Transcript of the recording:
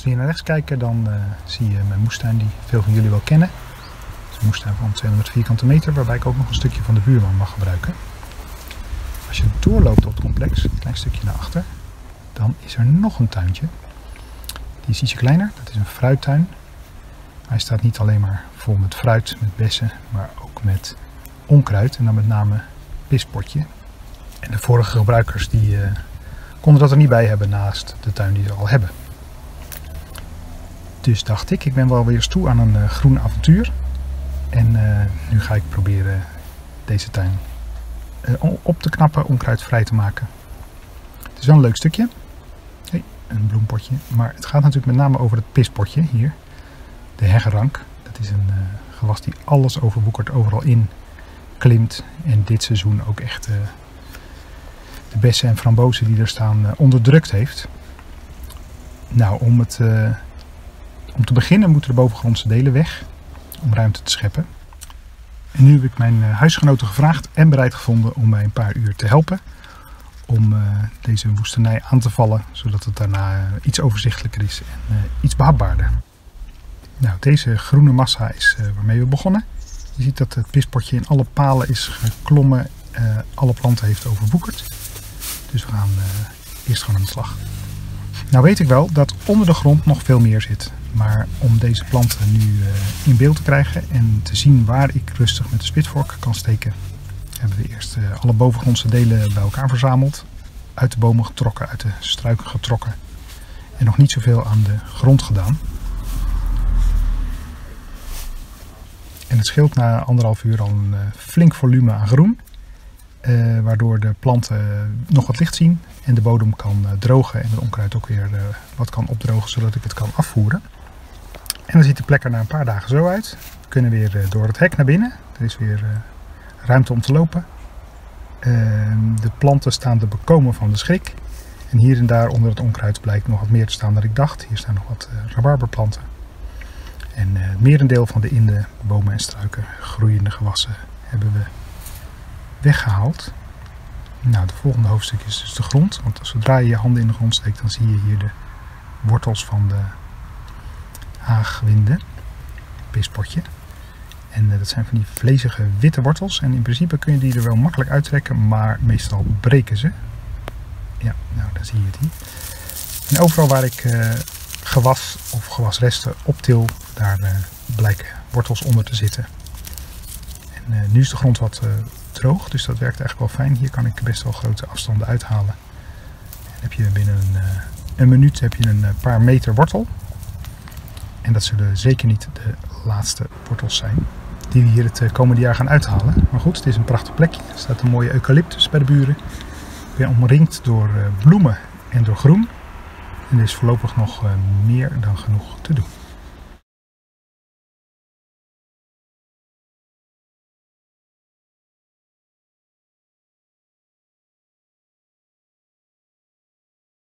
Als we hier naar rechts kijken, dan uh, zie je mijn moestuin die veel van jullie wel kennen. Het is een moestuin van 200 vierkante meter, waarbij ik ook nog een stukje van de buurman mag gebruiken. Als je doorloopt op het complex, een klein stukje naar achter, dan is er nog een tuintje. Die is ietsje kleiner, dat is een fruittuin. Hij staat niet alleen maar vol met fruit, met bessen, maar ook met onkruid en dan met name pispotje. En de vorige gebruikers die uh, konden dat er niet bij hebben naast de tuin die ze al hebben. Dus dacht ik, ik ben wel weer eens toe aan een uh, groen avontuur. En uh, nu ga ik proberen deze tuin op te knappen, onkruidvrij te maken. Het is wel een leuk stukje. Hey, een bloempotje. Maar het gaat natuurlijk met name over het pispotje hier. De heggerank. Dat is een gewas die alles overwoekert, overal in klimt. En dit seizoen ook echt de bessen en frambozen die er staan onderdrukt heeft. Nou, om, het, om te beginnen moeten de bovengrondse delen weg. Om ruimte te scheppen. En nu heb ik mijn huisgenoten gevraagd en bereid gevonden om mij een paar uur te helpen. Om deze woestenij aan te vallen, zodat het daarna iets overzichtelijker is en iets behapbaarder. Nou, deze groene massa is waarmee we begonnen. Je ziet dat het pispotje in alle palen is geklommen, alle planten heeft overwoekerd. Dus we gaan eerst gewoon aan de slag. Nou weet ik wel dat onder de grond nog veel meer zit. Maar om deze planten nu uh, in beeld te krijgen en te zien waar ik rustig met de spitvork kan steken, hebben we eerst alle bovengrondse delen bij elkaar verzameld. Uit de bomen getrokken, uit de struiken getrokken. En nog niet zoveel aan de grond gedaan. En het scheelt na anderhalf uur al een uh, flink volume aan groen. Uh, waardoor de planten nog wat licht zien en de bodem kan uh, drogen en het onkruid ook weer wat kan opdrogen zodat ik het kan afvoeren. En dan ziet de plek er na een paar dagen zo uit. We kunnen weer door het hek naar binnen. Er is weer ruimte om te lopen. Ehm, de planten staan te bekomen van de schrik. En hier en daar onder het onkruid blijkt nog wat meer te staan dan ik dacht. Hier staan nog wat rabarberplanten. En het merendeel van de in de bomen en struiken groeiende gewassen hebben we weggehaald. Nou, het volgende hoofdstuk is dus de grond. Want zodra je je handen in de grond steekt, dan zie je hier de wortels van de haagwinde, pispotje. En uh, dat zijn van die vlezige witte wortels. En in principe kun je die er wel makkelijk uittrekken, maar meestal breken ze. Ja, nou, daar zie je het hier. En overal waar ik uh, gewas of gewasresten optil, daar uh, blijken wortels onder te zitten. En uh, nu is de grond wat uh, droog, dus dat werkt eigenlijk wel fijn. Hier kan ik best wel grote afstanden uithalen. En heb je binnen een, een minuut heb je een paar meter wortel. En dat zullen zeker niet de laatste wortels zijn die we hier het komende jaar gaan uithalen. Maar goed, het is een prachtig plekje. Er staat een mooie eucalyptus bij de buren. Ik ben omringd door bloemen en door groen. En er is voorlopig nog meer dan genoeg te doen.